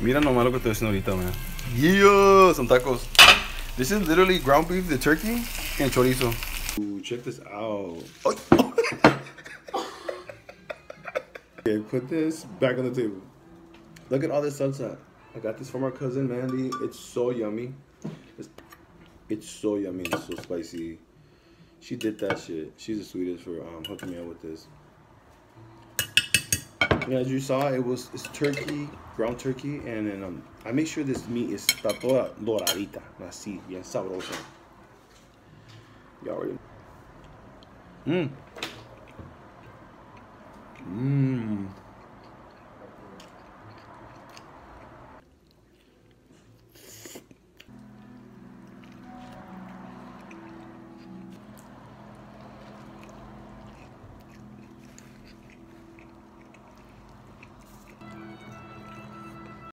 Mira nomás lo que estoy haciendo ahorita, man. Yeah, some tacos. This is literally ground beef, the turkey, and chorizo. Ooh, check this out. okay, put this back on the table. Look at all this salsa. I got this from our cousin Mandy. It's so yummy. It's, it's so yummy. It's so spicy. She did that shit. She's the sweetest for um, hooking me up with this. As you saw, it was it's turkey, ground turkey, and then um, I make sure this meat is está toda doradita, así, bien sabrosa. You already. Mmm.